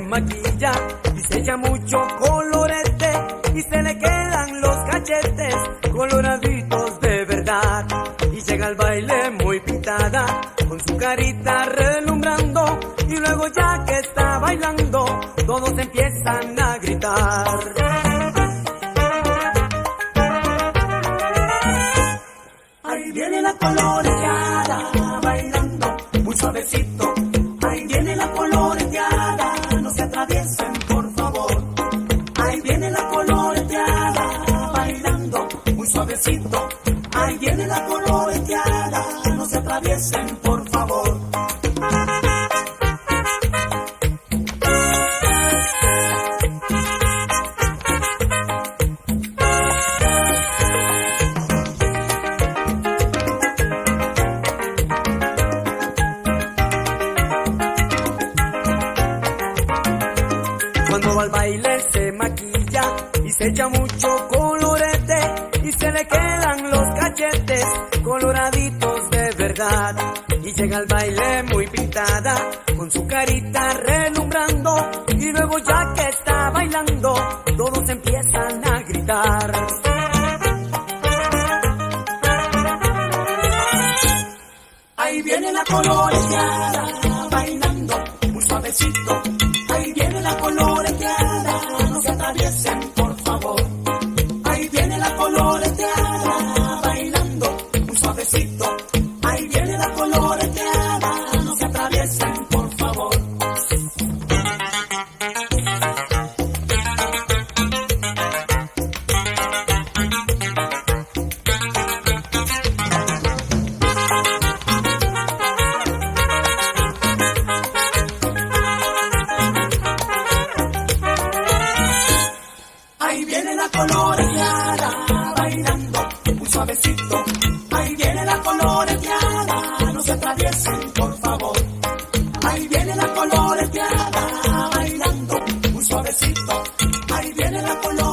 maquilla y se echa mucho colorete y se le quedan los cachetes coloraditos de verdad. Y llega al baile muy pintada con su carita relumbrando y luego ya que está bailando todos empiezan a gritar. Ahí viene la coloreada bailando muy suavecito. Por favor. Cuando va al baile se maquilla y se echa mucho colorete y se le quedan los cachetes coloraditos de Y llega al baile muy pintada con su carita relumbrando y luego ya que está bailando todos empiezan a gritar. Ahí viene la coloreteada bailando muy suavecito. Ahí viene la coloreteada, no se atraviesen por favor. Ahí viene la coloreteada coloreada, bailando muy suavecito. Ahí viene la coloreada, no se atraviesen, por favor. Ahí viene la coloreada, bailando muy suavecito. Ahí viene la coloreada.